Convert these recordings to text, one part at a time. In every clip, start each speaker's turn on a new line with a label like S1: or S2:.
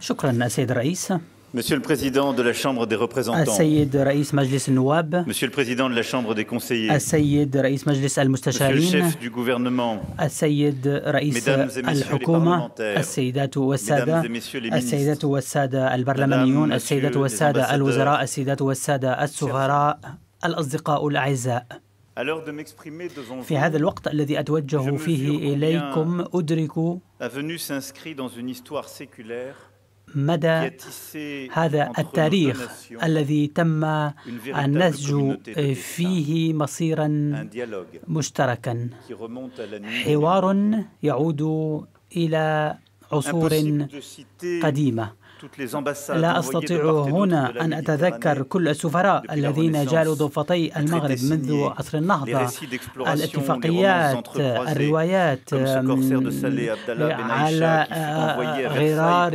S1: شكرا السيد الرئيس
S2: Monsieur le Président de la Chambre des représentants,
S1: السيد رئيس مجلس النواب
S2: Monsieur le Président de la Chambre des conseillers,
S1: السيد رئيس مجلس
S2: Monsieur le
S1: المستشارين
S2: chef du gouvernement,
S1: السيد رئيس الحكومة السيدات والسادة السيدات والسادة البرلمانيون السيدات والسادة الوزراء السيدات والسادة السفراء الأصدقاء الأعزاء في هذا الوقت الذي أتوجه فيه إليكم أدرك مدى هذا التاريخ الذي تم النسج فيه مصيرا مشتركا. حوار يعود إلى عصور قديمة. لا أستطيع هنا أن أتذكر كل السفراء الذين جالوا ضفتي المغرب منذ عصر النهضة. الاتفاقيات الروايات على
S2: آه،
S1: غرار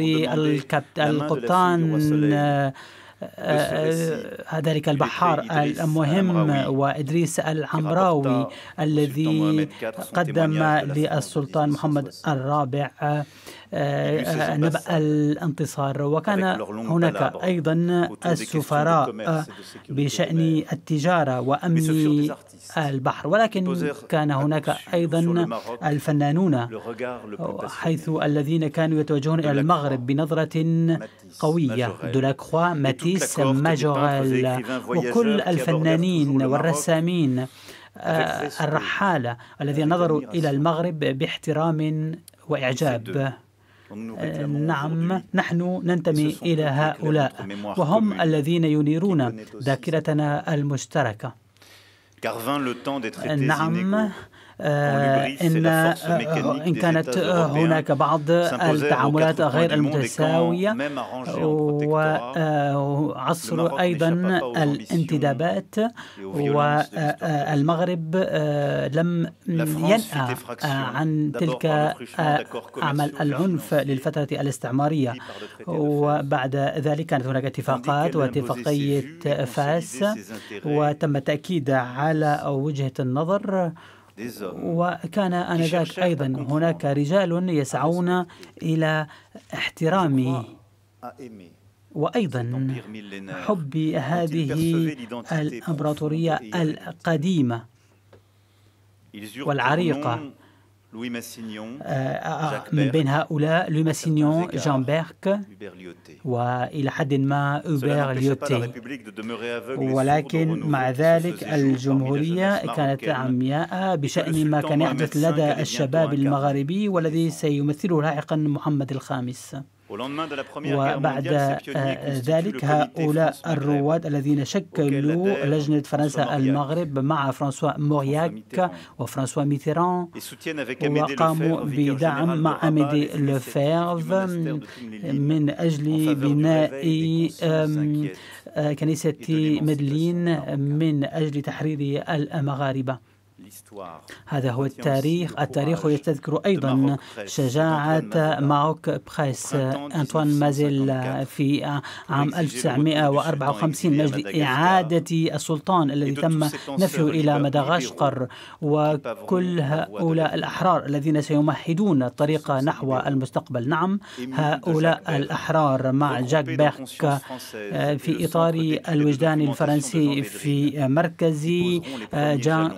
S1: القبطان آه، آه، ذلك البحار المهم وإدريس الحمراوي الذي قدم للسلطان محمد الرابع. نبأ الانتصار. وكان هناك أيضا السفراء بشأن التجارة وأمن البحر. ولكن كان هناك أيضا الفنانون حيث. الذين كانوا يتوجهون إلى المغرب بنظرة قوية. دولاكخوا ماتيس ماجوريل وكل الفنانين والرسامين آه، الرحالة الذين نظروا إلى المغرب باحترام وإعجاب. نعم
S2: aujourd'hui.
S1: نحن ننتمي إلى هؤلاء وهم الذين ينيرون ذاكرتنا المشتركة
S2: traités
S1: نعم. آه، إن آه، إن كانت هناك بعض التعاملات غير المتساوية وعصر أيضا الانتدابات والمغرب لم ينأى عن تلك أعمال العنف للفترة الاستعمارية. وبعد ذلك كانت هناك اتفاقات واتفاقية فاس وتم التأكيد على وجهة النظر. وكان آنذاك أيضا هناك رجال يسعون إلى احترام وأيضا حب هذه الإمبراطورية القديمة والعريقة. من بين هؤلاء لوي ماسينيون جان بيرك وإلى حد ما أوبر ليوتي ولكن مع ذلك الجمهورية كانت عمياء بشأن ما كان يحدث لدى الشباب المغاربي والذي سيمثله لاحقا محمد الخامس وبعد ذلك هؤلاء الرواد الذين شكلوا لجنة فرنسا المغرب مع فرانسوا مورياك وفرانسوا ميتيران وقاموا بدعم مع أميدي لوفيرف من أجل بناء كنيسة مدلين من أجل تحرير المغاربة. هذا هو التاريخ. التاريخ يستذكر أيضا شجاعة ماروك بريس. أنطوان مازيل في عام 1954 من أجل إعادة السلطان الذي تم نفيه إلى مدغشقر. وكل هؤلاء الأحرار الذين سيمهدون الطريق نحو المستقبل. نعم هؤلاء الأحرار مع جاك بيرك في إطار الوجدان الفرنسي في مركز جان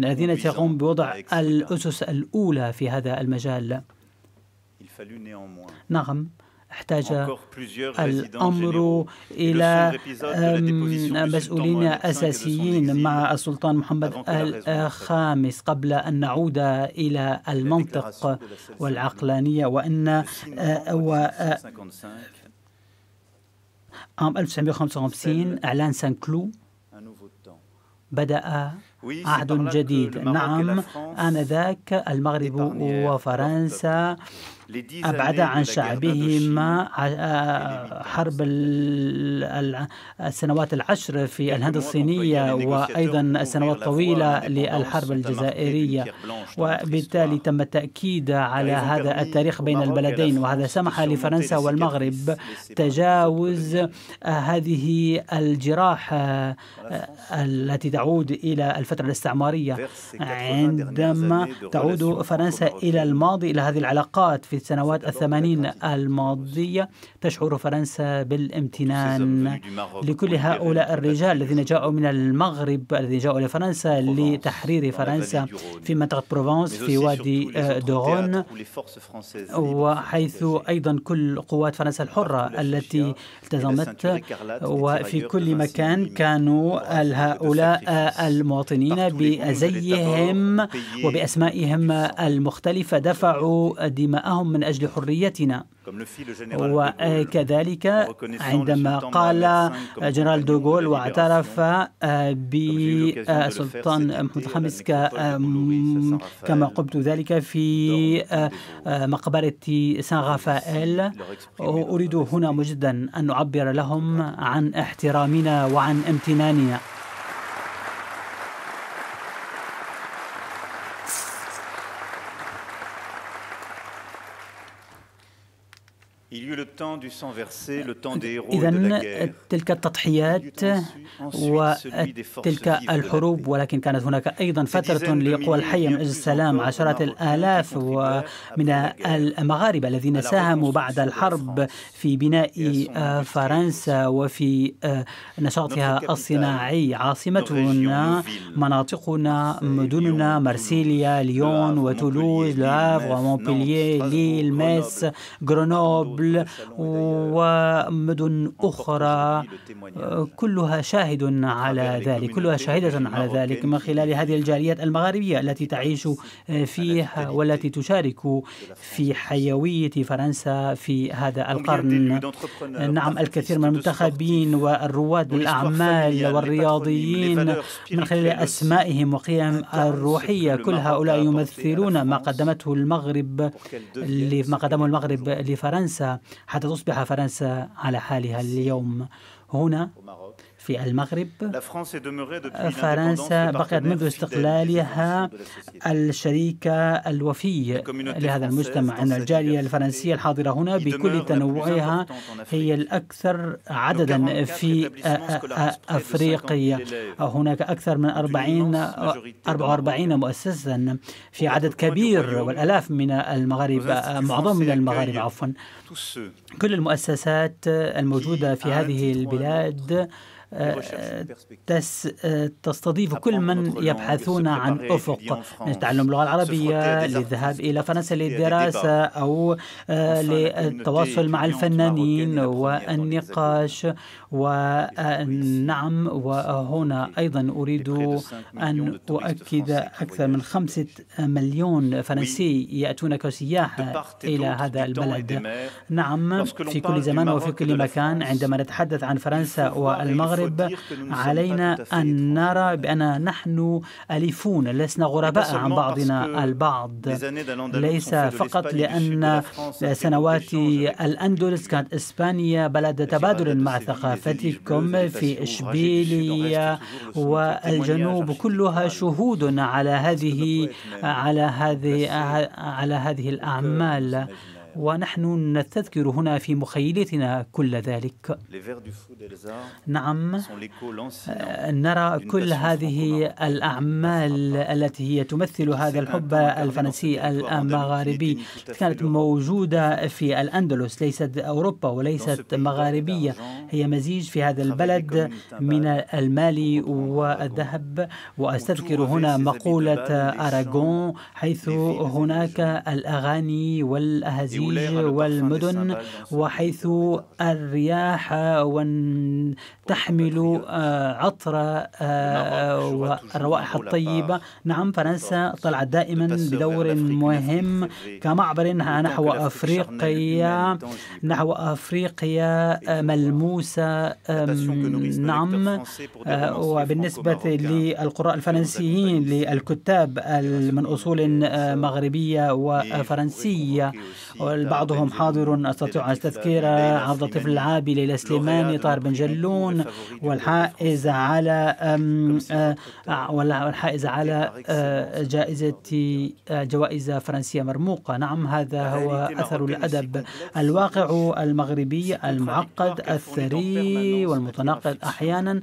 S1: فيدرين الذين سيقوم بوضع الأسس الأولى في هذا المجال. نعم احتاج الأمر إلى مسؤولين أساسيين مع السلطان محمد الخامس قبل أن نعود إلى المنطق والعقلانية وأن عام 1955 إعلان سان كلو. بدأ عهد جديد. نعم آنذاك المغرب وفرنسا. أبعد عن شعبهما حرب السنوات العشر في الهند الصينية وأيضا السنوات الطويلة للحرب الجزائرية. وبالتالي تم التأكيد على هذا التاريخ بين البلدين وهذا سمح لفرنسا والمغرب تجاوز هذه الجراح التي تعود إلى الفترة الاستعمارية. عندما تعود فرنسا إلى الماضي إلى هذه العلاقات في السنوات الثمانين الماضية. تشعر فرنسا بالامتنان لكل هؤلاء الرجال الذين جاءوا من المغرب الذين جاءوا لفرنسا لتحرير فرنسا في منطقة بروفانس في وادي دورون وحيث أيضا كل قوات فرنسا الحرة التي التزمت وفي كل مكان كانوا هؤلاء المواطنين بزيهم وبأسمائهم المختلفة دفعوا دماءهم من أجل حريتنا. وكذلك عندما قال جنرال دوغول واعترف بسلطان محمد الخامس كما قلت ذلك في مقبرة سان غافائيل أريد هنا مجدا أن نعبر لهم عن احترامنا وعن امتناننا. إذا تلك التضحيات وتلك الحروب. ولكن كانت هناك أيضا فترة لقوى الحية من أجل السلام عشرات الآلاف من المغاربة الذين ساهموا بعد الحرب في بناء فرنسا وفي نشاطها الصناعي. عاصمتنا مناطقنا مدننا مرسيليا ليون وتولوز لافغ ومونبلييه ليل ميس غرونوبل نابل ومدن أخرى. كلها شاهد على ذلك كلها شاهدة على ذلك من خلال هذه الجاليات المغاربية التي تعيش فيها والتي تشارك في حيوية فرنسا في هذا القرن. نعم الكثير من المنتخبين والرواد الأعمال والرياضيين من خلال أسمائهم وقيم الروحية. كل هؤلاء يمثلون ما قدمته المغرب ما قدمه المغرب لفرنسا. حتى تصبح فرنسا على حالها اليوم. هنا في المغرب. فرنسا بقيت منذ استقلالها الشريك الوفي لهذا المجتمع. أن الجالية الفرنسية الحاضرة هنا بكل تنوعها هي الأكثر عددا في أفريقيا. هناك أكثر من 40 44 مؤسسا في عدد كبير والألاف من المغاربة معظم من المغاربة عفوا. كل المؤسسات الموجودة في هذه البلاد تستضيف كل من يبحثون عن أفق. تعلم اللغة العربية للذهاب إلى فرنسا للدراسة أو للتواصل مع الفنانين والنقاش ونعم وهنا أيضا أريد أن أؤكد أكثر من خمسة مليون فرنسي يأتون كسياح إلى هذا البلد. نعم في كل زمان وفي كل مكان عندما نتحدث عن فرنسا والمغرب علينا أن نرى بأن نحن أليفون لسنا غرباء عن بعضنا البعض ليس فقط لأن سنوات الأندلس كانت إسبانيا بلد تبادل مع ثقافتكم في إشبيلية والجنوب كلها شهود على هذه على هذه على هذه الأعمال ونحن نستذكر هنا في مخيلتنا كل ذلك. نعم نرى كل هذه الأعمال التي هي تمثل هذا الحب الفرنسي المغاربي كانت موجودة في الأندلس ليست أوروبا وليست مغاربية. هي مزيج في هذا البلد من المال والذهب. وأستذكر هنا مقولة أراغون حيث هناك الأغاني والأهازيج والمدن وحيث الرياح تحمل عطر والروائح الطيبة. نعم فرنسا طلعت دائما بدور مهم كمعبر نحو أفريقيا نحو أفريقيا ملموسة نعم وبالنسبة للقراء الفرنسيين للكتاب من أصول مغربية وفرنسية. بعضهم حاضر أستطيع أستذكر عرض الطفل العابي ليلى سليماني طاهر بن جلون. والحائز على والحائز على جائزة جوائز فرنسية مرموقة. نعم هذا هو أثر الأدب الواقع المغربي المعقد الثري والمتناقض أحيانا.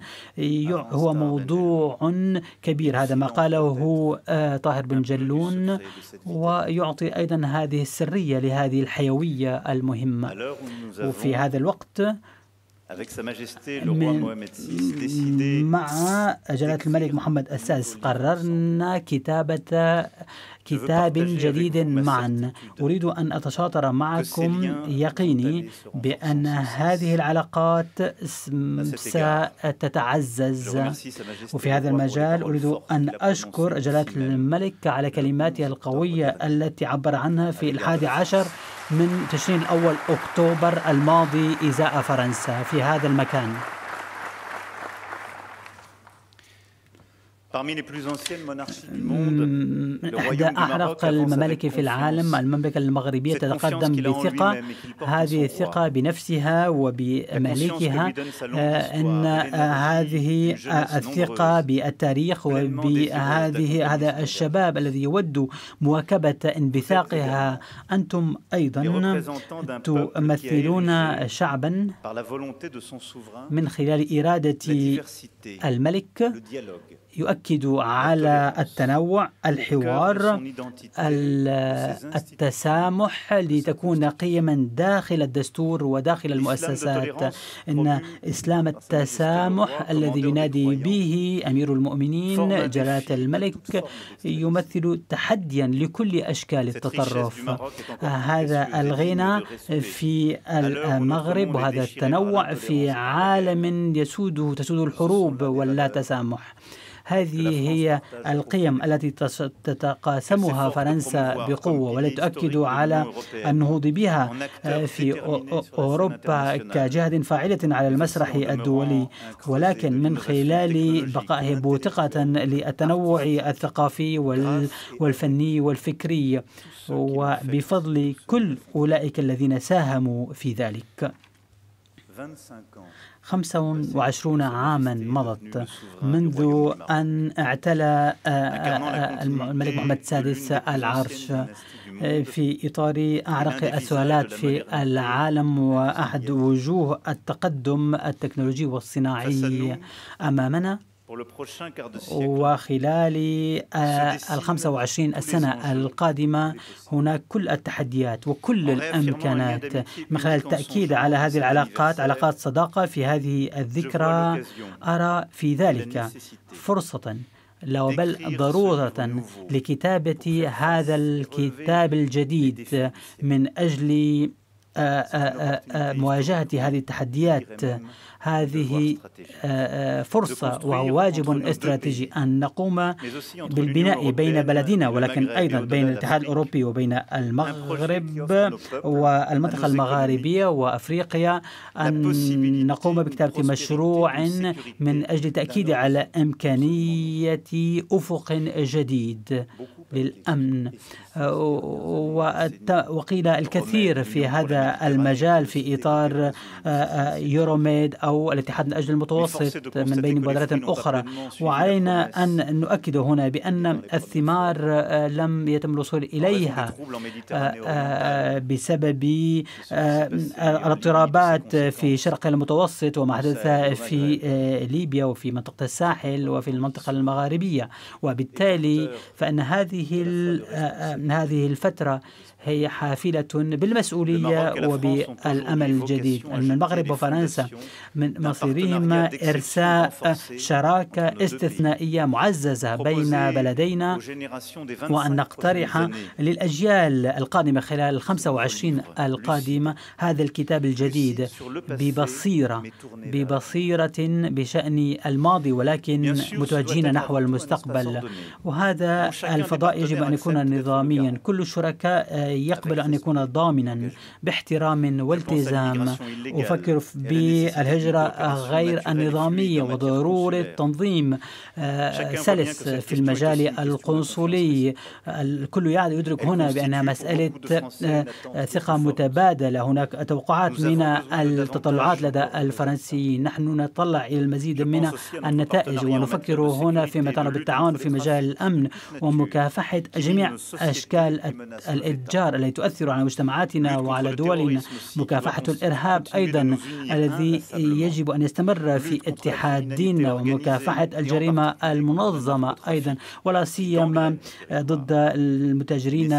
S1: هو موضوع كبير. هذا ما قاله طاهر بن جلون ويعطي أيضا هذه السرية لهذه هذه الحيوية المهمة. وفي هذا الوقت مع جلالة الملك محمد السادس قررنا كتابة كتاب جديد معا أريد أن أتشاطر معكم يقيني بأن هذه العلاقات ستتعزز وفي هذا المجال أريد أن أشكر جلالة الملك على كلماته القوية التي عبر عنها في الحادي عشر من تشرين الأول أكتوبر الماضي إزاء فرنسا في هذا المكان. إحدى أعرق الممالك في العالم المملكة المغربية تتقدم بثقة. هذه الثقة بنفسها وبمالكها أن هذه الثقة بالتاريخ وبهذه هذا الشباب الذي يود مواكبة انبثاقها. أنتم أيضا تمثلون شعبا من خلال إرادة الملك. يؤكد على التنوع الحوار التسامح لتكون قيما داخل الدستور وداخل المؤسسات. إن إسلام التسامح الذي ينادي به أمير المؤمنين جلالة الملك يمثل تحديا لكل أشكال التطرف. هذا الغنى في المغرب وهذا التنوع في عالم يسوده تسود الحروب واللا تسامح هذه هي القيم التي تتقاسمها فرنسا بقوة والتي تؤكد على النهوض بها في أوروبا كجهة فاعلة على المسرح الدولي. ولكن من خلال بقائه بوتقة للتنوع الثقافي والفني والفكري. وبفضل كل أولئك الذين ساهموا في ذلك. 25 عاما مضت منذ أن اعتلى آه، آه، الملك محمد السادس العرش آه، في إطار أعرق السؤالات في العالم وأحد وجوه التقدم التكنولوجي والصناعي أمامنا. وخلال ال 25 السنة القادمة هناك كل التحديات وكل الأمكانات. من خلال التأكيد على هذه العلاقات علاقات صداقة في هذه الذكرى أرى في ذلك فرصة. لا بل ضرورة لكتابة هذا الكتاب الجديد من أجل مواجهة هذه التحديات. هذه آه، آه، فرصة وهو واجب استراتيجي أن نقوم بالبناء بين بلدنا ولكن أيضا بين الاتحاد الأوروبي وبين المغرب والمنطقة المغاربية وأفريقيا أن نقوم بكتابة مشروع من أجل التأكيد على إمكانية أفق جديد. للأمن. وقيل الكثير في هذا المجال في إطار يوروميد أو الاتحاد من أجل المتوسط من بين مبادرات أخرى. وعلينا أن نؤكد هنا بأن الثمار لم يتم الوصول إليها بسبب الاضطرابات في شرق المتوسط وما حدث في ليبيا وفي منطقة الساحل وفي المنطقة المغاربية. وبالتالي فإن هذه هذه الفترة. هي حافلة بالمسؤولية وبالأمل الجديد. أن المغرب وفرنسا من مصيرهما إرساء شراكة استثنائية معززة بين بلدينا وأن نقترح للأجيال القادمة خلال ال 25 القادمة هذا الكتاب الجديد ببصيرة ببصيرة بشأن الماضي ولكن متوجهين نحو المستقبل. وهذا الفضاء يجب أن يكون نظاميا. كل الشركاء يقبل أن يكون ضامنا باحترام والتزام. أفكر بالهجرة غير النظامية وضرورة تنظيم سلس في المجال القنصلي. الكل يدرك هنا بأنها مسألة ثقة متبادلة. هناك توقعات من التطلعات لدى الفرنسيين. نحن نطلع إلى المزيد من النتائج ونفكر هنا فيما يتعلق بالتعاون في مجال الأمن ومكافحة جميع أشكال الإتجار الانفجار التي تؤثر على مجتمعاتنا وعلى دولنا. مكافحة الإرهاب أيضا الذي يجب أن يستمر في اتحادنا ومكافحة الجريمة المنظمة أيضا ولا سيما ضد المتاجرين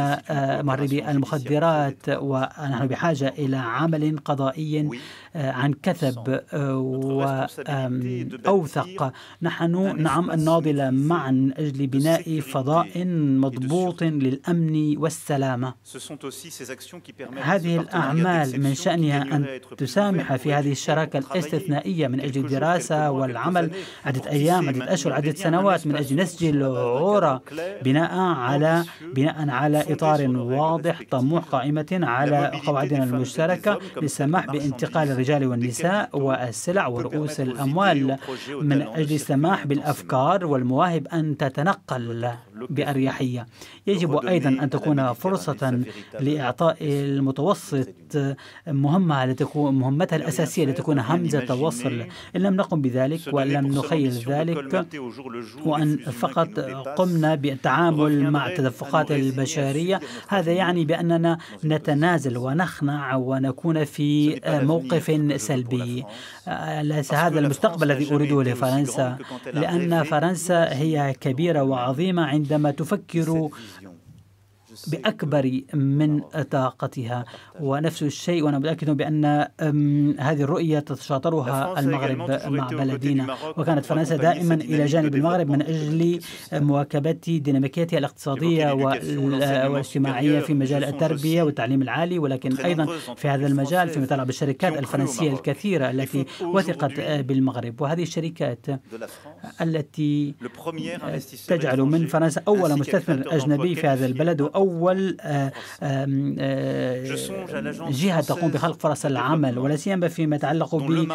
S1: مهربي المخدرات ونحن بحاجة إلى عمل قضائي عن كثب وأوثق نحن نعم الناضلة معا من أجل بناء فضاء مضبوط للأمن والسلامة. هذه الأعمال من شأنها أن تسامح في هذه الشراكة الاستثنائية من أجل الدراسة والعمل عدة أيام عدة أشهر عدة سنوات من أجل نسج العورة بناء على بناء على إطار واضح طموح قائمة على قواعدنا المشتركة للسماح بانتقال الرجال والنساء والسلع ورؤوس الأموال من أجل السماح بالأفكار والمواهب أن تتنقل بأريحية. يجب أيضا أن تكون فرصة لإعطاء المتوسط مهمة لتكون مهمتها الأساسية لتكون همزة وصل إن لم نقم بذلك وإن لم نخيل ذلك وأن فقط قمنا بالتعامل مع التدفقات البشرية. هذا يعني بأننا نتنازل ونخنع ونكون في موقف سلبي. ليس هذا المستقبل الذي أريده لفرنسا لأن فرنسا هي كبيرة وعظيمة عندما تفكر بأكبر من طاقتها. ونفس الشيء وأنا متأكد بأن هذه الرؤية تتشاطرها المغرب مع بلدنا وكانت فرنسا دائما إلى جانب المغرب من أجل مواكبة ديناميكيتها الاقتصادية والاجتماعية في مجال التربية والتعليم العالي. ولكن أيضا في هذا المجال في متابعة الشركات الفرنسية الكثيرة التي وثقت بالمغرب. وهذه الشركات التي تجعل من فرنسا أول مستثمر أجنبي في هذا البلد وأول جهة تقوم بخلق فرص العمل ولا سيما فيما يتعلق بالوكالة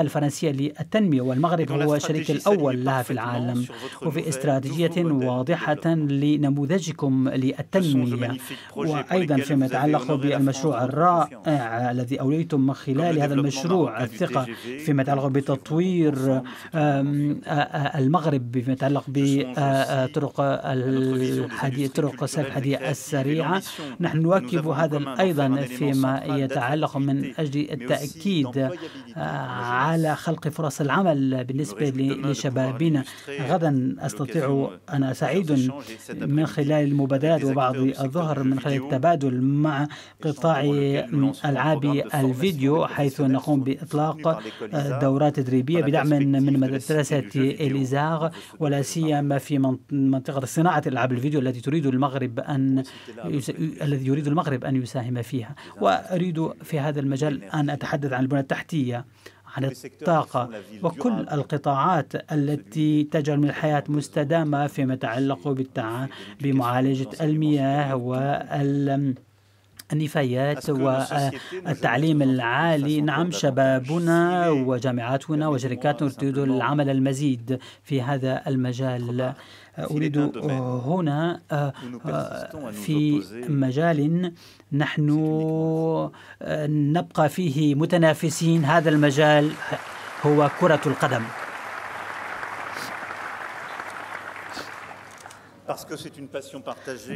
S1: الفرنسية للتنمية والمغرب هو الشريك الأول لها في العالم وفي استراتيجية واضحة لنموذجكم للتنمية وأيضا فيما يتعلق بالمشروع الرائع الذي أوليتم من خلال هذا المشروع الثقة فيما يتعلق بتطوير المغرب فيما يتعلق بطرق الحديث طرق السلك الحديثة السريعة نحن نواكب هذا أيضا فيما يتعلق من أجل التأكيد على خلق فرص العمل بالنسبة لشبابنا. غدا أستطيع أنا سعيد من خلال المبادرات وبعض الظهر من خلال التبادل مع قطاع ألعاب الفيديو حيث نقوم بإطلاق دورات تدريبية بدعم من مدرسة إليزاغ ولا سيما في منطقة صناعة ألعاب الفيديو التي تريد المغرب أن يس... الذي يريد المغرب أن يساهم فيها. وأريد في هذا المجال أن أتحدث عن البنى التحتية عن الطاقة وكل القطاعات التي تجعل من الحياة مستدامة فيما يتعلق بالتع... بمعالجة المياه وال النفايات والتعليم العالي. نعم شبابنا وجامعاتنا وشركاتنا تريد العمل المزيد في هذا المجال. أريد هنا في مجال نحن نبقى فيه متنافسين. هذا المجال هو كرة القدم.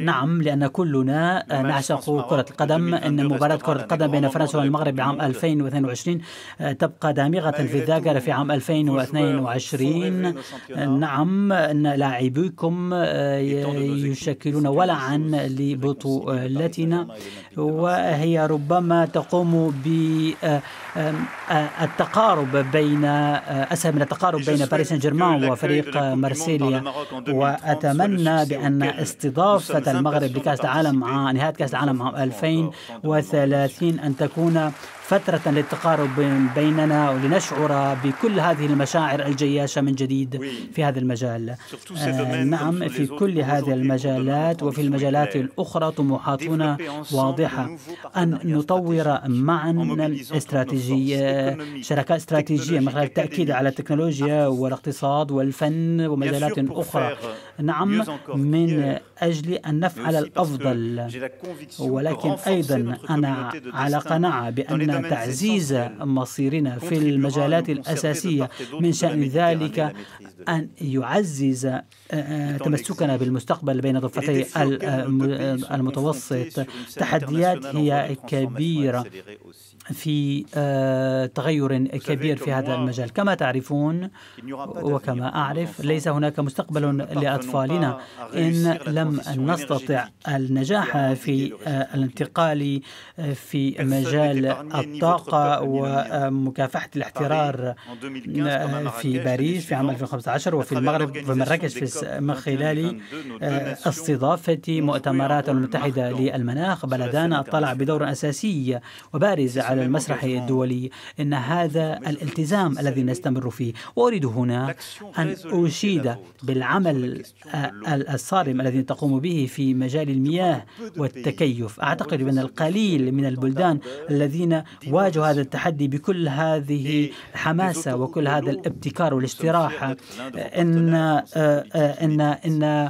S1: نعم لأن كلنا نعشق كرة القدم إن مباراة كرة القدم بين فرنسا والمغرب بعام 2022 تبقى دامغة في الذاكرة في عام 2022 نعم أن لاعبيكم يشكلون ولعا لبطولتنا وهي ربما تقوم ب التقارب بين أسهل من التقارب بين باريس سان جيرمان وفريق مارسيليا. وأتمنى بأن استضافة المغرب لكأس العالم مع نهاية كأس العالم عام 2030 أن تكون فترة للتقارب بيننا ولنشعر بكل هذه المشاعر الجياشة من جديد في هذا المجال. آه نعم في كل هذه المجالات وفي المجالات الأخرى طموحاتنا واضحة. أن نطور معا استراتيجية شراكات استراتيجية من خلال التأكيد على التكنولوجيا والاقتصاد والفن ومجالات أخرى. نعم من أجل أن نفعل الأفضل. ولكن أيضا أنا على قناعة بأن تعزيز مصيرنا في المجالات الأساسية من شأن ذلك أن يعزز آه، آه، تمسكنا بالمستقبل بين ضفتي المتوسط تحديات هي كبيرة. في آه، تغير كبير في هذا المجال. كما تعرفون وكما أعرف ليس هناك مستقبل لأطفالنا. إن لم نستطع النجاح في آه، الانتقال آه، في مجال الطاقة ومكافحة الاحترار في باريس في عام 2015 وفي المغرب في مراكش من خلال استضافة مؤتمرات المتحدة للمناخ. بلدان طلع بدور أساسي. وبارز على على المسرح الدولي إن هذا الالتزام الذي نستمر فيه. وأريد هنا أن أشيد بالعمل الصارم الذي تقوم به في مجال المياه والتكيف. أعتقد بأن القليل من البلدان الذين واجهوا هذا التحدي بكل هذه الحماسة وكل هذا الابتكار والاستراحة. إن إن إن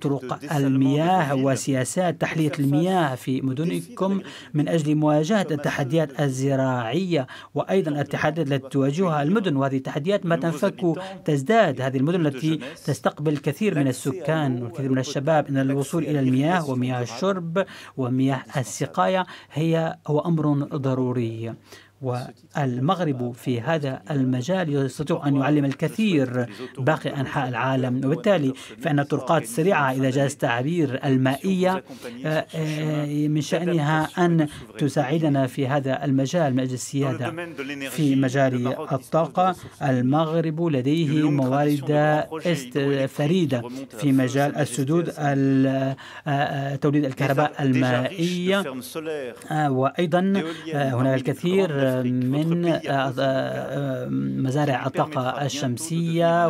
S1: طرق المياه وسياسات تحلية المياه في مدنكم من أجل مواجهة التحديات الزراعية وأيضا التحديات التي تواجهها المدن. وهذه التحديات ما تنفك تزداد. هذه المدن التي تستقبل الكثير من السكان والكثير من الشباب أن الوصول إلى المياه ومياه الشرب ومياه السقاية. هي هو أمر ضروري. والمغرب في هذا المجال يستطيع أن يعلم الكثير باقي أنحاء العالم. وبالتالي فإن الطرقات السريعة إذا جاز التعبير المائية آه، آه، من شأنها أن تساعدنا في هذا المجال من أجل السيادة. في مجال الطاقة المغرب لديه موارد فريدة. في مجال السدود آه، توليد الكهرباء المائية. وأيضا هناك الكثير من آه، آه، مزارع الطاقة الشمسية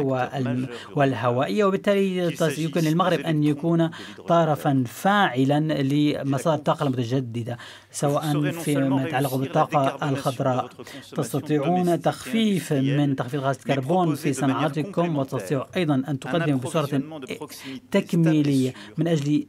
S1: والهوائية وبالتالي يمكن للمغرب أن يكون طرفا فاعلا لمصادر الطاقة المتجددة. سواء فيما يتعلق بالطاقة الخضراء. تستطيعون تخفيف من تخفيض غاز الكربون في صناعاتكم وتستطيعوا أيضا أن تقدموا بصورة تكميلية من أجل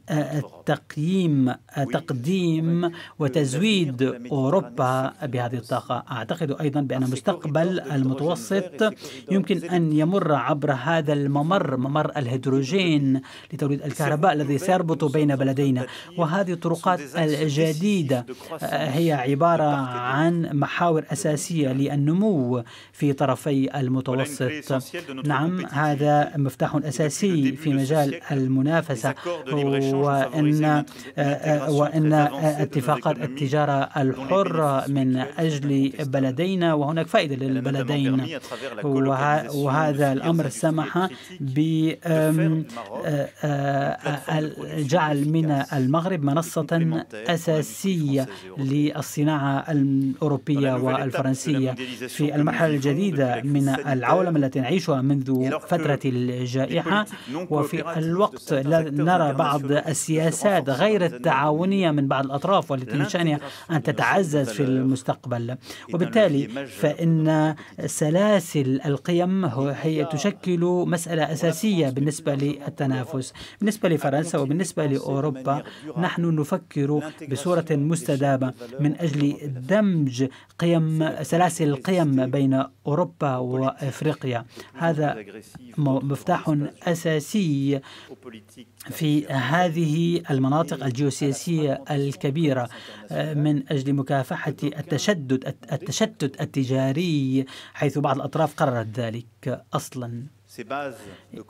S1: تقييم تقديم وتزويد أوروبا بهذه الطاقة. أعتقد أيضا بأن مستقبل المتوسط يمكن أن يمر عبر هذا الممر ممر الهيدروجين لتوليد الكهرباء الذي سيربط بين بلدينا. وهذه الطرقات الجديدة هي عبارة عن محاور أساسية للنمو في طرفي المتوسط. نعم هذا مفتاح أساسي في مجال المنافسة. وإن وإن اتفاقات التجارة الحرة من أجل بلدينا وهناك فائدة للبلدين. وهذا الأمر سمح بجعل من المغرب منصة أساسية. للصناعة الأوروبية والفرنسية في المرحلة الجديدة من العولمة التي نعيشها منذ فترة الجائحة وفي الوقت نرى بعض السياسات غير التعاونية من بعض الأطراف والتي من شأنها أن تتعزز في المستقبل. وبالتالي فإن سلاسل القيم هي تشكل مسألة أساسية بالنسبة للتنافس بالنسبة لفرنسا وبالنسبة لأوروبا. نحن نفكر بصورة مستدامة من أجل دمج قيم سلاسل القيم بين أوروبا وأفريقيا. هذا مفتاح أساسي في هذه المناطق الجيوسياسية الكبيرة من أجل مكافحة التشدد التشتت التجاري حيث بعض الأطراف قررت ذلك أصلاً.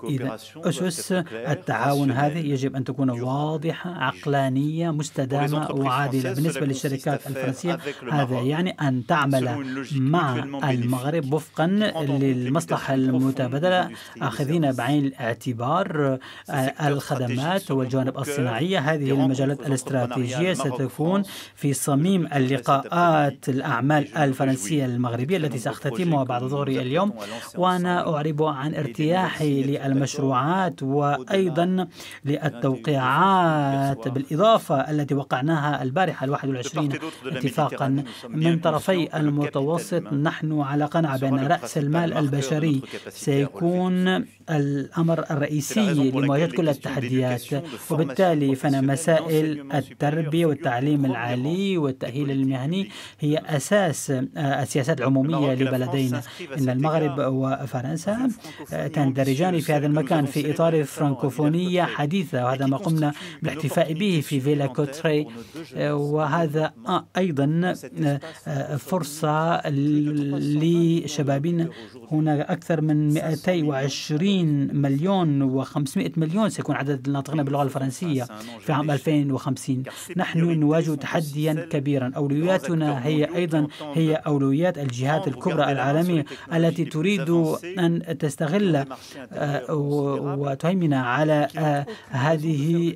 S1: إذا أسس التعاون هذه يجب أن تكون واضحة عقلانية مستدامة وعادلة بالنسبة للشركات الفرنسية. هذا يعني أن تعمل مع المغرب وفقا للمصلحة المتبادلة. أخذين بعين الاعتبار الخدمات والجوانب الصناعية. هذه المجالات الاستراتيجية ستكون في صميم اللقاءات الأعمال الفرنسية المغربية التي سأختتمها بعد ظهر اليوم. وأنا أعرب عن ارتباط الافتتاح للمشروعات وأيضا للتوقيعات بالإضافة التي وقعناها البارحة الواحد والعشرين اتفاقا من طرفي المتوسط. نحن على قناعة بأن رأس المال البشري سيكون الأمر الرئيسي لمواجهة كل التحديات وبالتالي فإن مسائل التربية والتعليم العالي والتأهيل المهني هي أساس السياسات العمومية لبلدينا إن المغرب وفرنسا. تندرجان في هذا المكان في إطار فرانكوفونية حديثة وهذا ما قمنا بالاحتفاء به في فيلا كوتري. وهذا أيضا فرصة لشبابنا هناك أكثر من 220 مليون و500 مليون سيكون عدد الناطقين باللغة الفرنسية في عام 2050 نحن نواجه تحديا كبيرا. أولوياتنا هي أيضا هي أولويات الجهات الكبرى العالمية التي تريد أن تستغل وتهيمن على هذه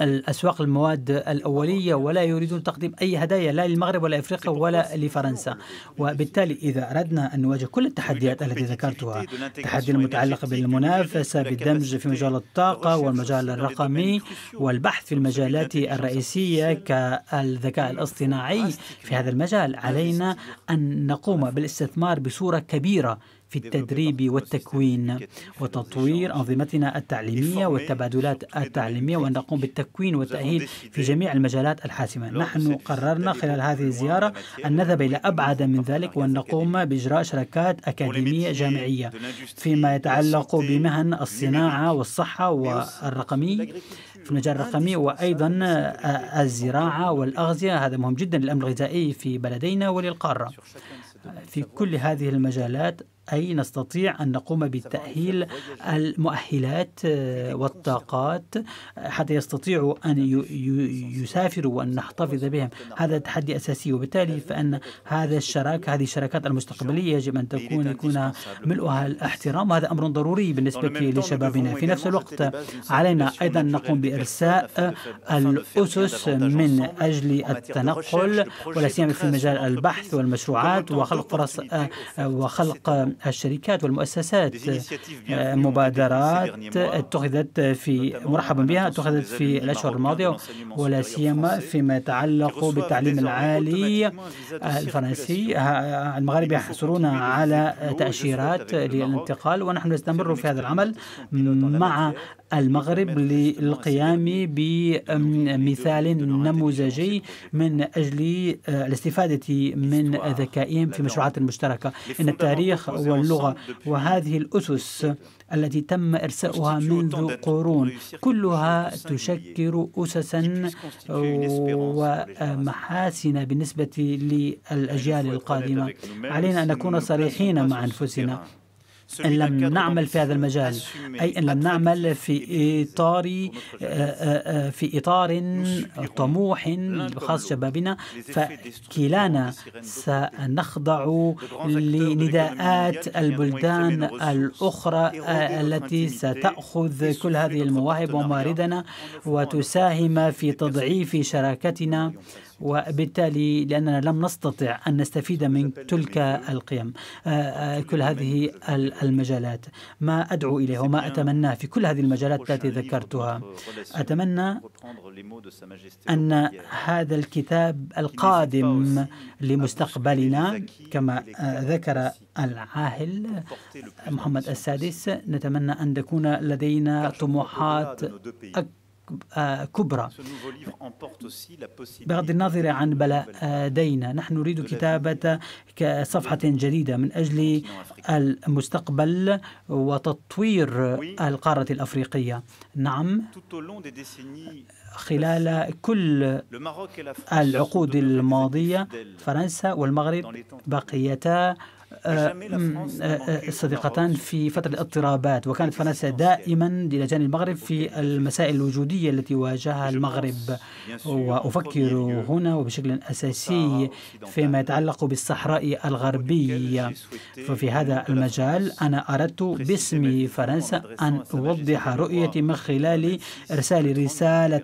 S1: الأسواق المواد الأولية ولا يريدون تقديم أي هدايا لا للمغرب ولا أفريقيا ولا لفرنسا. وبالتالي إذا أردنا أن نواجه كل التحديات التي ذكرتها التحدي المتعلقة بالمنافسة بالدمج في مجال الطاقة والمجال الرقمي والبحث في المجالات الرئيسية كالذكاء الاصطناعي في هذا المجال علينا أن نقوم بالاستثمار بصورة كبيرة في التدريب والتكوين وتطوير أنظمتنا التعليمية والتبادلات التعليمية وأن نقوم بالتكوين والتأهيل في جميع المجالات الحاسمة. نحن قررنا خلال هذه الزيارة أن نذهب إلى أبعد من ذلك وأن نقوم بإجراء شراكات أكاديمية جامعية فيما يتعلق بمهن الصناعة والصحة والرقمي في المجال الرقمي وأيضا الزراعة والأغذية. هذا مهم جدا للأمن الغذائي في بلدينا وللقارة. في كل هذه المجالات أي نستطيع أن نقوم بتأهيل المؤهلات والطاقات حتى يستطيعوا أن يسافروا وأن نحتفظ بهم. هذا تحدي أساسي. وبالتالي فأن هذا الشراكة هذه الشراكات المستقبلية يجب أن تكون يكون ملؤها الاحترام. وهذا أمر ضروري بالنسبة لشبابنا. في نفس الوقت علينا أيضا نقوم بإرساء الأسس من أجل التنقل ولا سيما في مجال البحث والمشروعات وخلق فرص وخلق الشركات والمؤسسات مبادرات اتخذت في مرحبا بها اتخذت في الأشهر الماضية ولا سيما فيما يتعلق بالتعليم العالي الفرنسي. المغاربة يحصلون على تأشيرات للانتقال ونحن نستمر في هذا العمل مع المغرب للقيام بمثال نموذجي من أجل الاستفادة من ذكائهم في مشروعات مشتركة إن التاريخ واللغة وهذه الأسس التي تم إرساؤها منذ قرون. كلها تشكل أسسا ومحاسن بالنسبة للأجيال القادمة. علينا أن نكون صريحين مع أنفسنا. إن لم نعمل في هذا المجال أي إن لم نعمل في إطار في إطار طموح خاص شبابنا. فكلانا سنخضع لنداءات البلدان الأخرى التي ستأخذ كل هذه المواهب ومواردنا وتساهم في تضعيف شراكتنا. وبالتالي لأننا لم نستطع أن نستفيد من تلك القيم كل هذه المجالات. ما أدعو إليه وما أتمناه في كل هذه المجالات التي ذكرتها. أتمنى أن هذا الكتاب القادم لمستقبلنا كما ذكر العاهل محمد السادس نتمنى أن تكون لدينا طموحات أكبر كبرى. بغض النظر عن بلدينا نحن نريد كتابة صفحة جديدة من أجل المستقبل وتطوير القارة الأفريقية. نعم. خلال كل العقود الماضية فرنسا والمغرب بقيتا صديقتان في فترة الاضطرابات وكانت فرنسا دائما إلى جانب المغرب في المسائل الوجودية التي واجهها المغرب. وأفكر هنا وبشكل أساسي فيما يتعلق بالصحراء الغربية. ففي هذا المجال أنا أردت باسم فرنسا أن أوضح رؤيتي من خلال إرسال رسالة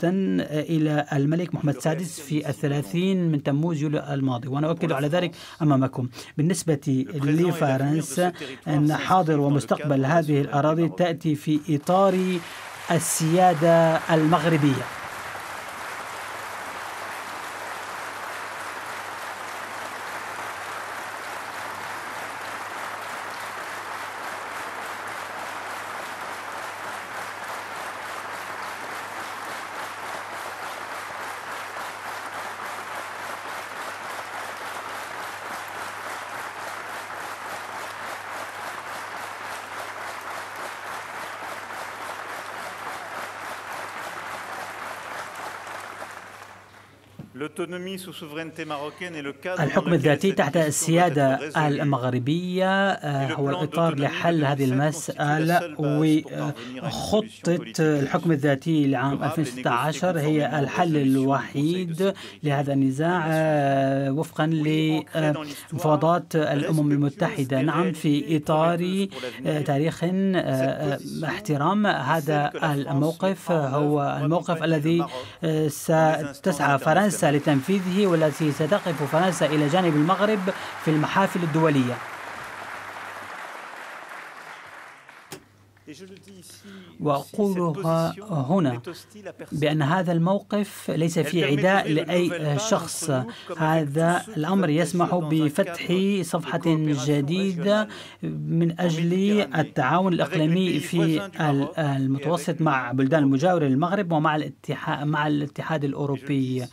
S1: إلى الملك محمد السادس في الثلاثين من تموز يوليو الماضي. وأنا أؤكد على ذلك أمامكم. بالنسبة لفرنسا أن حاضر ومستقبل هذه الأراضي تأتي في إطار السيادة المغربية. الحكم الذاتي تحت السيادة المغربية آه، هو الإطار لحل هذه المسألة وخطة الحكم الذاتي لعام 2016 هي الحل الوحيد لهذا النزاع آه، وفقا لمفاوضات الأمم المتحدة. نعم في إطار آه، تاريخ احترام. هذا الموقف هو الموقف الذي ستسعى فرنسا لتنفيذه والتي ستقف فرنسا إلى جانب المغرب في المحافل الدولية. وأقولها هنا بأن هذا الموقف ليس في عداء لأي شخص. هذا الأمر يسمح بفتح صفحة جديدة من أجل التعاون الإقليمي في المتوسط مع بلدان المجاورة للمغرب ومع الاتحاد مع الاتحاد الأوروبي.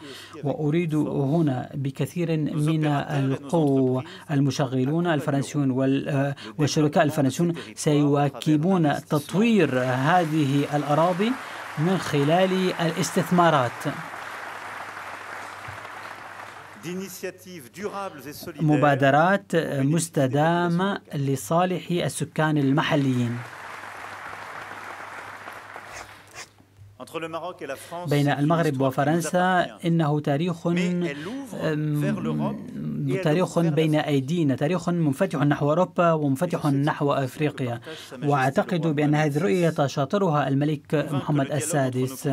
S1: وأريد هنا بكثير من القوة المشغلون الفرنسيون والشركاء الفرنسيون سيواكبون تطوير هذه الأراضي من خلال الاستثمارات. مبادرات مستدامة لصالح السكان المحليين. بين المغرب وفرنسا إنه تاريخ تاريخ بين أيدينا تاريخ منفتح نحو أوروبا ومنفتح نحو أفريقيا. وأعتقد بأن هذه الرؤية تشاطرها الملك محمد السادس.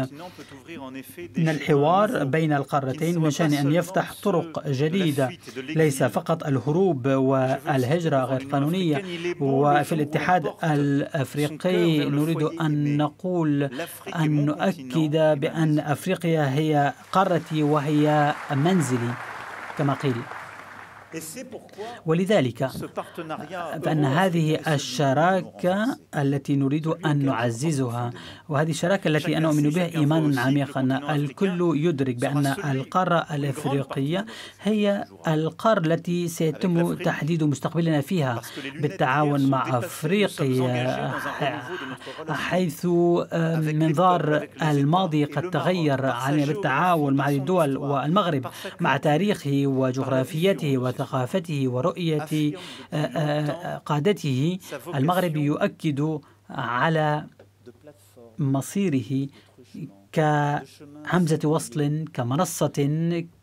S1: إن الحوار بين القارتين من شأن أن يفتح طرق جديدة. ليس فقط الهروب والهجرة غير قانونية وفي الاتحاد الأفريقي نريد أن نقول أن نؤكد بأن أفريقيا هي قارتي وهي منزلي كما قيل. ولذلك فأن هذه الشراكة التي نريد أن نعززها وهذه الشراكة التي أنا أؤمن بها إيمانا عميقا. الكل يدرك بأن القارة الأفريقية هي القارة التي سيتم تحديد مستقبلنا فيها بالتعاون مع أفريقيا حيث منظار الماضي قد تغير علينا بالتعاون مع الدول والمغرب مع تاريخه وجغرافيته ثقافته ورؤية آه، آه، قادته المغرب يؤكد على مصيره كهمزة وصل كمنصة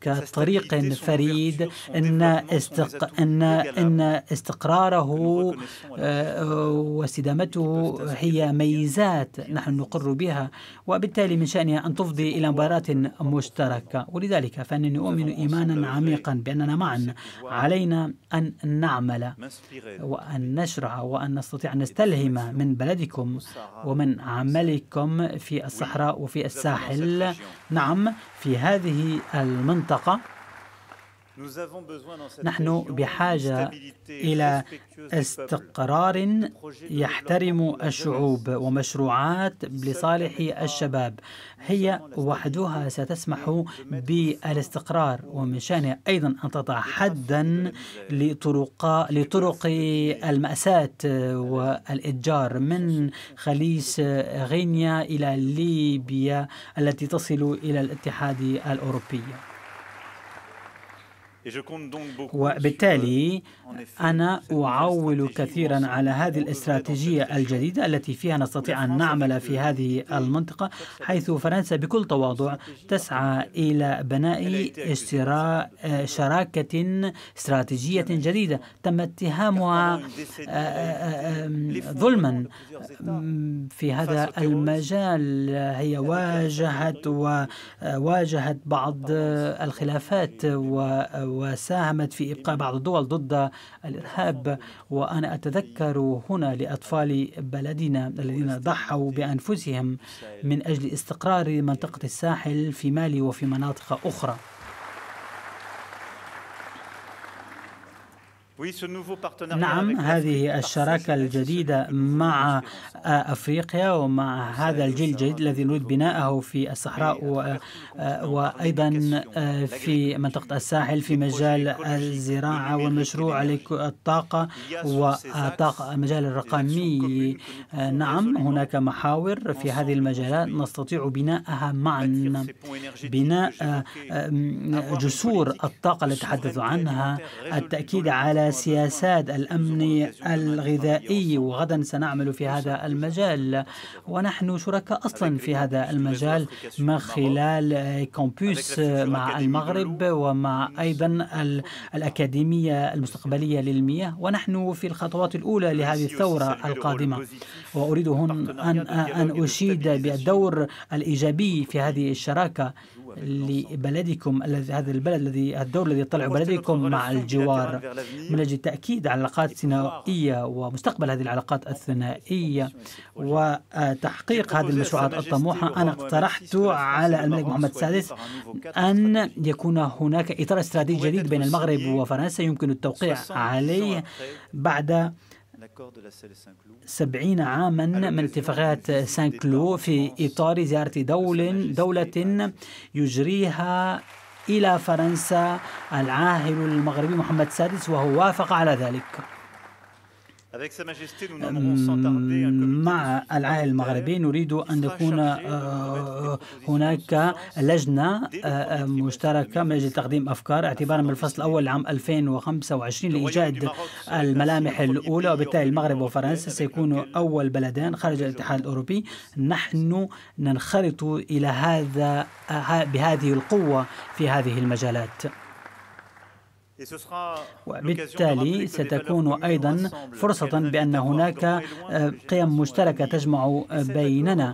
S1: كطريق فريد إن, استق... إن... إن استقراره آه، واستدامته هي ميزات نحن نقر بها وبالتالي من شأنها أن تفضي إلى مباراة مشتركة. ولذلك فإنني أؤمن إيمانا عميقا بأننا معا علينا أن نعمل وأن نشرع وأن نستطيع أن نستلهم من بلدكم ومن عملكم في الصحراء وفي الساحل نعم في هذه المنطقة. نحن بحاجة إلى استقرار يحترم الشعوب ومشروعات لصالح الشباب. هي وحدها ستسمح بالاستقرار ومن شأنها أيضا أن تضع حدا لطرق لطرق المأساة والإتجار من خليج غينيا إلى ليبيا التي تصل إلى الاتحاد الأوروبي. وبالتالي أنا أعول كثيرا على هذه الاستراتيجية الجديدة التي فيها نستطيع أن نعمل في هذه المنطقة حيث فرنسا بكل تواضع تسعى إلى بناء شراكة استراتيجية جديدة تم اتهامها آه، آه، ظلما. في هذا المجال هي واجهت وواجهت بعض الخلافات و وساهمت في إبقاء بعض الدول ضد الإرهاب. وأنا أتذكر هنا لأطفال بلدنا الذين ضحوا بأنفسهم من أجل استقرار منطقة الساحل في مالي وفي مناطق أخرى. نعم هذه الشراكة الجديدة مع أفريقيا ومع هذا الجيل الجديد الذي نريد بناءه في الصحراء وأيضا في منطقة الساحل في مجال الزراعة والمشروع الطاقة والطاقة المجال الرقمي. نعم هناك محاور في هذه المجالات. نستطيع بناءها معا. بناء جسور الطاقة التي تحدث عنها. التأكيد على سياسات الأمن الغذائي وغدا سنعمل في هذا المجال. ونحن شركاء أصلا في هذا المجال من خلال كومبوس مع المغرب ومع أيضا الأكاديمية المستقبلية للمياه. ونحن في الخطوات الأولى لهذه الثورة القادمة. وأريد هنا أن, أن أشيد بالدور الإيجابي في هذه الشراكة. لبلدكم الذي هذا البلد الذي الدور الذي يطلع بلدكم مع الجوار. من أجل التأكيد على العلاقات الثنائية ومستقبل هذه العلاقات الثنائية وتحقيق هذه المشروعات الطموحة أنا اقترحت على الملك محمد السادس أن يكون هناك إطار استراتيجي جديد بين المغرب وفرنسا يمكن التوقيع عليه بعد سبعين عاما من اتفاقات سان كلو في إطار زيارة دول دولة يجريها إلى فرنسا العاهل المغربي محمد السادس وهو وافق على ذلك. مع العائل المغربي نريد أن يكون آه، هناك لجنة آه، آه، مشتركة من أجل تقديم أفكار اعتبارا من الفصل الأول لعام 2025 لإيجاد الملامح الأولى وبالتالي المغرب وفرنسا سيكونوا أول بلدان خارج الاتحاد الأوروبي. نحن ننخرط إلى هذا بهذه القوة في هذه المجالات. وبالتالي ستكون أيضا فرصة بأن هناك قيم مشتركة تجمع بيننا.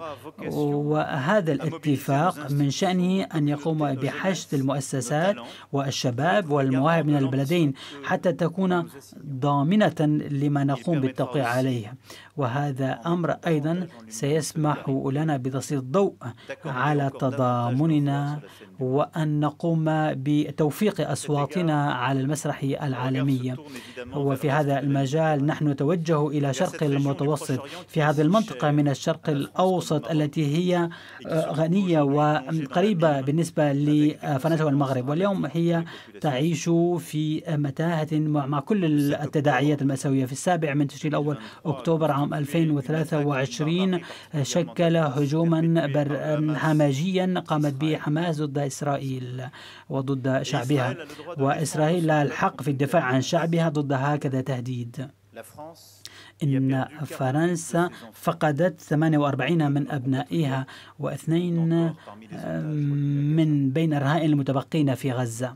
S1: وهذا الاتفاق من شأنه أن يقوم بحشد المؤسسات والشباب والمواهب من البلدين حتى تكون ضامنة لما نقوم بالتوقيع عليه. وهذا أمر أيضا سيسمح لنا بتسليط الضوء على تضامننا وأن نقوم بتوفيق أصواتنا على المسرح العالمي. وفي هذا المجال نحن نتوجه إلى شرق المتوسط. في هذه المنطقة من الشرق الأوسط التي هي غنية وقريبة بالنسبة لفرنسا والمغرب واليوم هي تعيش في متاهة مع كل التداعيات المأساوية. في السابع من تشرين الأول أكتوبر عام 2023 شكل هجوما همجيا قامت به حماس ضد إسرائيل وضد شعبها. وإسرائيل لها الحق في الدفاع عن شعبها ضد هكذا تهديد. إن فرنسا فقدت 48 من أبنائها واثنين من بين الرهائن المتبقين في غزة.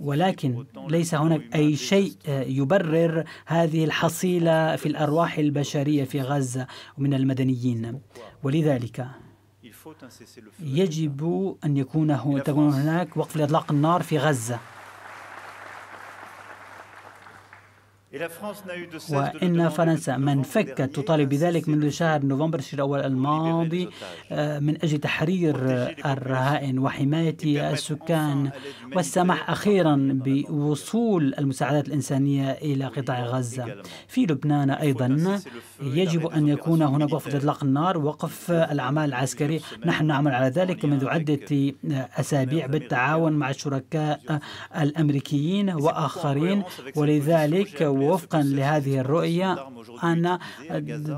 S1: ولكن ليس هناك أي شيء يبرر هذه الحصيلة في الأرواح البشرية في غزة ومن المدنيين. ولذلك يجب أن يكون تكون هناك وقف لإطلاق النار في غزة. وإن فرنسا من فكت تطالب بذلك منذ شهر نوفمبر الأول الماضي من أجل تحرير الرهائن وحماية السكان والسماح أخيرا بوصول المساعدات الإنسانية إلى قطاع غزة. في لبنان أيضا يجب أن يكون هناك وقف إطلاق النار وقف الأعمال العسكرية. نحن نعمل على ذلك منذ عدة أسابيع بالتعاون مع الشركاء الأمريكيين وآخرين. ولذلك وفقا لهذه الرؤية أنا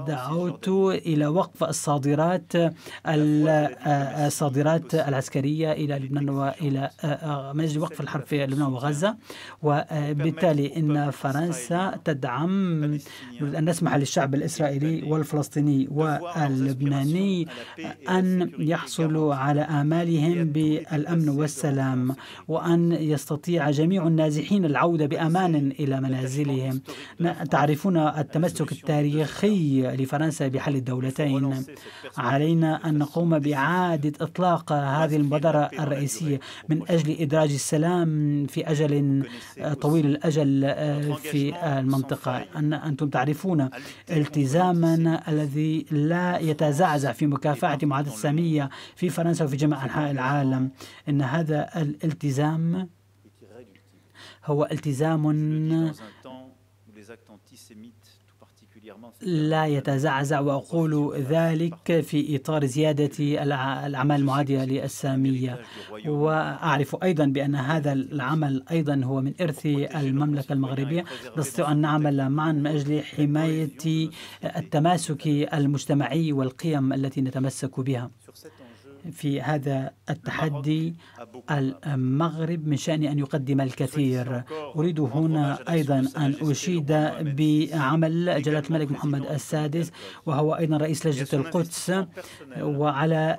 S1: دعوت إلى وقف الصادرات الصادرات العسكرية إلى لبنان وإلى من أجل وقف الحرب في لبنان وغزة. وبالتالي إن فرنسا تدعم أن نسمح للشعب الإسرائيلي والفلسطيني واللبناني أن يحصلوا على آمالهم بالأمن والسلام وأن يستطيع جميع النازحين العودة بأمان إلى منازلهم. تاريخهم تعرفون التمسك التاريخي لفرنسا بحل الدولتين. علينا أن نقوم بإعادة إطلاق هذه المبادرة الرئيسية من أجل إدراج السلام في أجل طويل الأجل في المنطقة. أن أنتم تعرفون التزاما الذي لا يتزعزع في مكافحة معادلة السامية في فرنسا وفي جميع أنحاء العالم. إن هذا الالتزام هو التزام لا يتزعزع وأقول ذلك في إطار زيادة الأعمال المعادية للسامية وأعرف أيضا بأن هذا العمل أيضا هو من إرث المملكة المغربية. نستطيع أن نعمل معا من أجل حماية التماسك المجتمعي والقيم التي نتمسك بها. في هذا التحدي المغرب. من شأن أن يقدم الكثير. أريد هنا أيضا أن أشيد بعمل جلالة الملك محمد السادس وهو أيضا رئيس لجنة القدس وعلى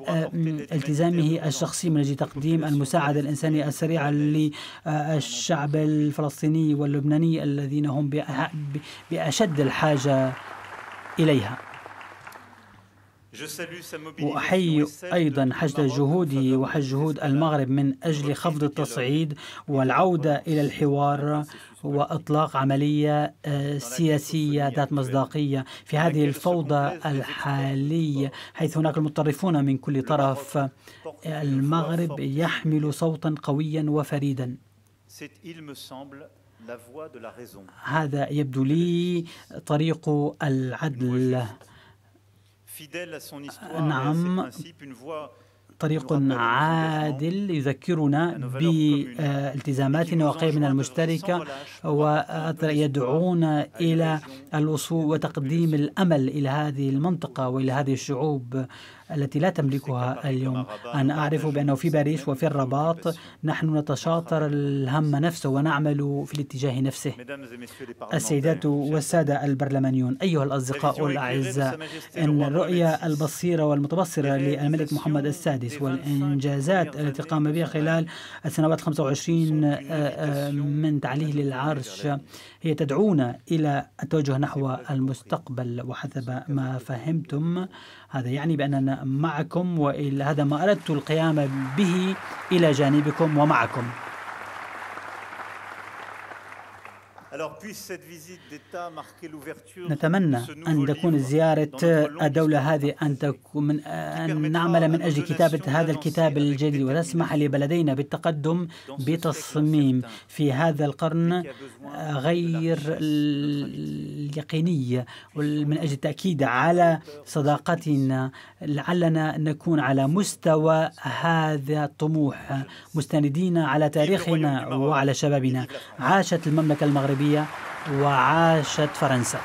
S1: التزامه الشخصي من أجل تقديم المساعدة الإنسانية السريعة للشعب الفلسطيني واللبناني الذين هم بأشد الحاجة إليها. وأحيي أيضا حشد جهوده وحشد جهود المغرب من أجل خفض التصعيد والعودة إلى الحوار وإطلاق عملية آه، سياسية ذات مصداقية في هذه الفوضى الحالية حيث هناك المتطرفون من كل طرف المغرب يحمل صوتا قويا وفريدا. هذا يبدو لي طريق العدل. fidèle à son histoire, à ses principes, une voix طريق عادل يذكرنا بالتزاماتنا وقيمنا المشتركة ويدعونا إلى الوصول وتقديم الأمل إلى هذه المنطقة وإلى هذه الشعوب التي لا تملكها اليوم. أنا أعرف بأنه في باريس وفي الرباط نحن نتشاطر الهم نفسه ونعمل في الاتجاه نفسه. السيدات والسادة البرلمانيون أيها الأصدقاء الأعزاء إن الرؤية البصيرة والمتبصرة للملك محمد السادس والإنجازات التي قام بها خلال السنوات 25 آه، آه، من تعليه للعرش. هي تدعونا إلى التوجه نحو المستقبل وحسب ما فهمتم. هذا يعني بأننا معكم وهذا ما أردت القيام به إلى جانبكم ومعكم. نتمنى أن تكون زيارة الدولة هذه أن تكون من أن نعمل من أجل كتابة هذا الكتاب الجديد. وتسمح لبلدينا بالتقدم بتصميم في هذا القرن غير اليقينية من أجل التأكيد على صداقتنا لعلنا نكون على مستوى هذا الطموح مستندين على تاريخنا وعلى شبابنا. عاشت المملكة المغربية وعاشت فرنسا.